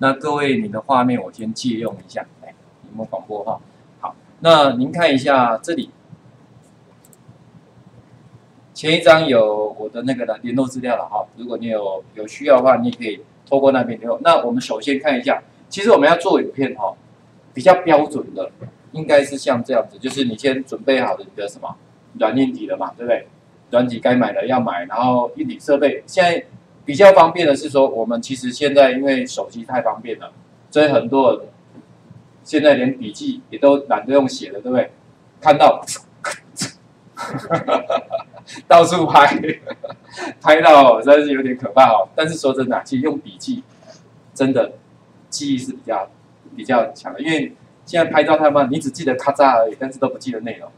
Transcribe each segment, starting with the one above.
那各位，你的画面我先借用一下，来，荧幕广播哈。好，那您看一下这里，前一张有我的那个的联络资料了哈。如果你有有需要的话，你可以透过那边联络。那我们首先看一下，其实我们要做影片哈，比较标准的应该是像这样子，就是你先准备好的你的什么软硬体了嘛，对不对？软体该买的要买，然后硬体设备现在。比较方便的是说，我们其实现在因为手机太方便了，所以很多人现在连笔记也都懒得用写了，对不对？看到 到处拍，拍到真是有点可怕哦。但是说真的，其实用笔记真的记忆是比较比较强的，因为现在拍照太慢，你只记得咔嚓而已，但是都不记得内容，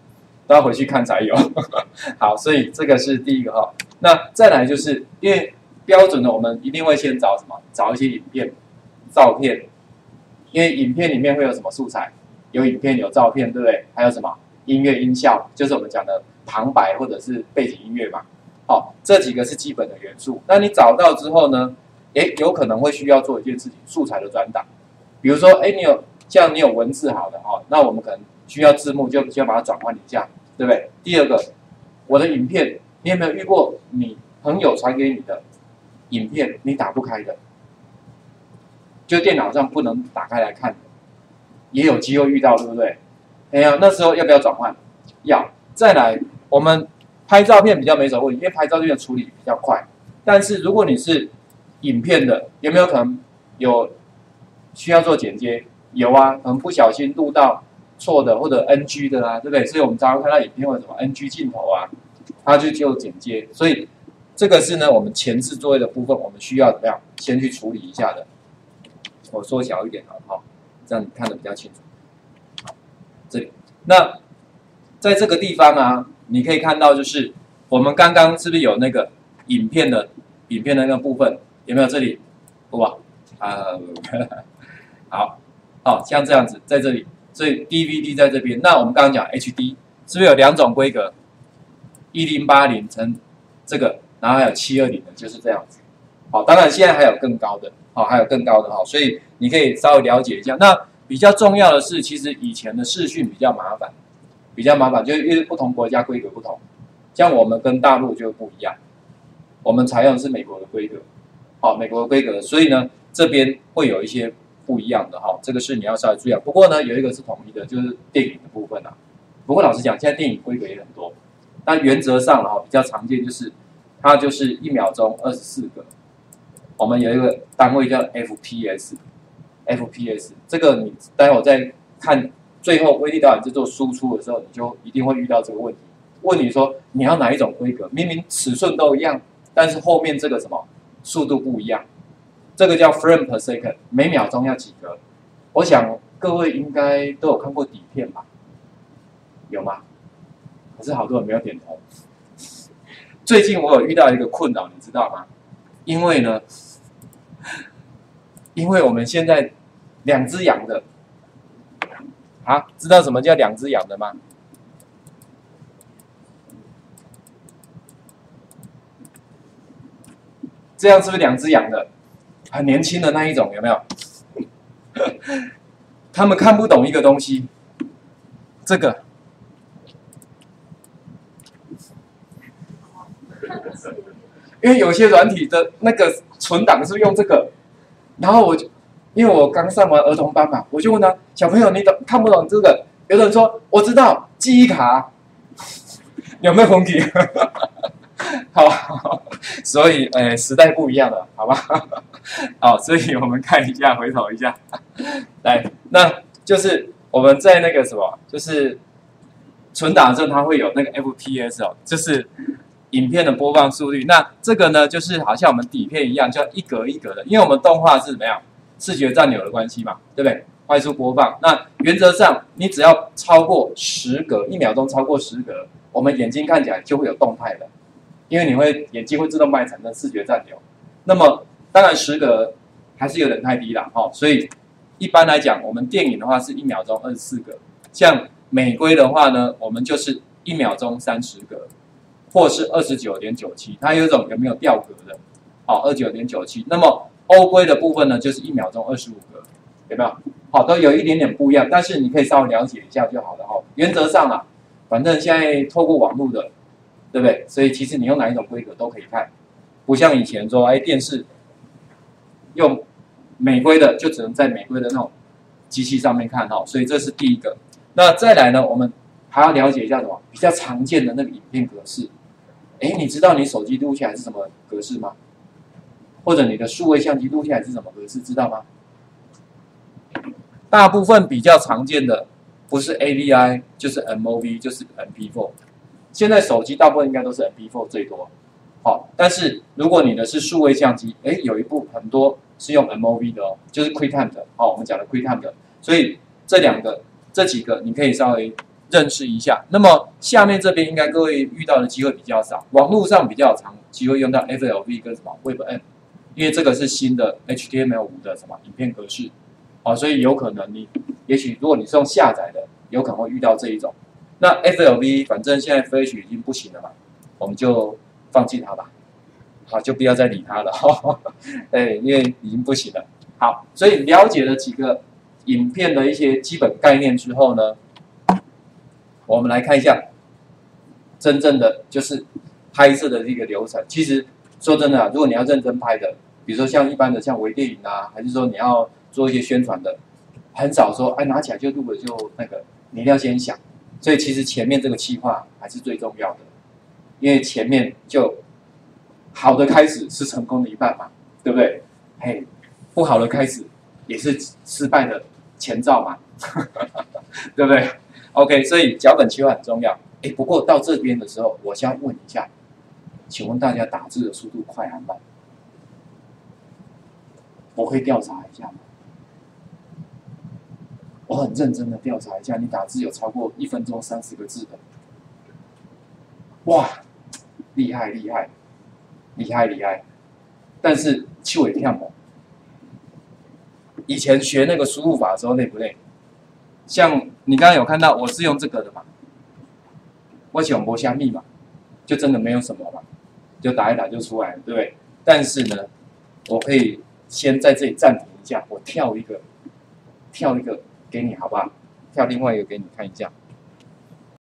都要回去看才有。好，所以这个是第一个哈。那再来就是因为。标准的，我们一定会先找什么？找一些影片、照片，因为影片里面会有什么素材？有影片，有照片，对不对？还有什么音乐、音效，就是我们讲的旁白或者是背景音乐嘛。好，这几个是基本的元素。那你找到之后呢？诶，有可能会需要做一件事情，素材的转档。比如说，诶，你有像你有文字好的哈，那我们可能需要字幕，就就要把它转换一下，对不对？第二个，我的影片，你有没有遇过你朋友传给你的？影片你打不开的，就电脑上不能打开来看的，也有机会遇到，对不对？哎呀，那时候要不要转换？要。再来，我们拍照片比较没什么问题，因为拍照片的处理比较快。但是如果你是影片的，有没有可能有需要做剪接？有啊，可能不小心录到错的或者 NG 的啊，对不对？所以我们常常看到影片或者什么 NG 镜头啊，它就就剪接，所以。这个是呢，我们前置作业的部分，我们需要怎么样先去处理一下的。我缩小一点好不好？这样你看的比较清楚。这里，那在这个地方啊，你可以看到就是我们刚刚是不是有那个影片的影片的那个部分？有没有这里？哇 啊，好，好像这样子在这里，所以 DVD 在这边。那我们刚刚讲 HD 是不是有两种规格？一零八零乘这个。然后还有七二零的，就是这样子。好，当然现在还有更高的，好，还有更高的哈，所以你可以稍微了解一下。那比较重要的是，其实以前的视讯比较麻烦，比较麻烦，就因为不同国家规格不同，像我们跟大陆就不一样，我们采用的是美国的规格，好，美国的规格，所以呢，这边会有一些不一样的哈，这个是你要稍微注意。不过呢，有一个是统一的，就是电影的部分啊。不过老实讲，现在电影规格也很多，但原则上哈，比较常见就是。它就是一秒钟二十四个，我们有一个单位叫 FPS，FPS 这个你待会再看最后威力导演制作输出的时候，你就一定会遇到这个问题。问你说你要哪一种规格？明明尺寸都一样，但是后面这个什么速度不一样，这个叫 frame per second，每秒钟要几格？我想各位应该都有看过底片吧？有吗？可是好多人没有点头。最近我有遇到一个困扰，你知道吗？因为呢，因为我们现在两只羊的，啊，知道什么叫两只羊的吗？这样是不是两只羊的？很年轻的那一种，有没有？他们看不懂一个东西，这个。因为有些软体的那个存档是用这个，然后我就因为我刚上完儿童班嘛，我就问他小朋友，你懂看不懂这个？有人说我知道记忆卡，有没有红体？好，所以呃时代不一样了，好吧？好，所以我们看一下，回头一下，来，那就是我们在那个什么，就是存档的时候，它会有那个 FPS 哦，就是。影片的播放速率，那这个呢，就是好像我们底片一样，叫一格一格的，因为我们动画是怎么样，视觉占有的关系嘛，对不对？快速播放，那原则上你只要超过十格，一秒钟超过十格，我们眼睛看起来就会有动态的，因为你会眼睛会自动帮你产生视觉占有。那么当然十格还是有点太低了哦，所以一般来讲，我们电影的话是一秒钟二十四格，像美规的话呢，我们就是一秒钟三十格。或是二十九点九七，它有一种有没有调格的？好，二九点九七。那么欧规的部分呢，就是一秒钟二十五个，有没有？好，都有一点点不一样，但是你可以稍微了解一下就好了哈。原则上啊，反正现在透过网络的，对不对？所以其实你用哪一种规格都可以看，不像以前说，哎，电视用美规的就只能在美规的那种机器上面看哈。所以这是第一个。那再来呢，我们还要了解一下什么比较常见的那个影片格式。哎，你知道你手机录下来是什么格式吗？或者你的数位相机录下来是什么格式？知道吗？大部分比较常见的不是 AVI 就是 MOV 就是 MP4，现在手机大部分应该都是 MP4 最多，好，但是如果你的是数位相机，哎，有一部很多是用 MOV 的哦，就是 QuickTime 的，好，我们讲的 QuickTime 的，所以这两个这几个你可以稍微认识一下。那么下面这边应该各位遇到的机会比较少，网络上比较常机会用到 FLV 跟什么 WebM，因为这个是新的 HTML5 的什么影片格式。好，所以有可能你，也许如果你是用下载的，有可能会遇到这一种。那 FLV 反正现在 Flash 已经不行了嘛，我们就放弃它吧。好，就不要再理它了。哎，因为已经不行了。好，所以了解了几个影片的一些基本概念之后呢，我们来看一下真正的就是拍摄的这个流程。其实说真的，如果你要认真拍的，比如说像一般的像微电影啊，还是说你要。做一些宣传的，很少说哎拿起来就录了就那个，你一定要先想，所以其实前面这个企划还是最重要的，因为前面就好的开始是成功的一半嘛，对不对？嘿，不好的开始也是失败的前兆嘛，对不对？OK，所以脚本企划很重要。哎，不过到这边的时候，我先问一下，请问大家打字的速度快还慢？我可以调查一下吗？我很认真的调查一下，你打字有超过一分钟三十个字的，哇，厉害厉害，厉害厉害！但是气尾跳毛，以前学那个输入法的时候累不累？像你刚刚有看到，我是用这个的嘛，我喜欢拨下密码，就真的没有什么嘛，就打一打就出来了，对不对？但是呢，我可以先在这里暂停一下，我跳一个，跳一个。给你好不好？跳另外一个给你看一下。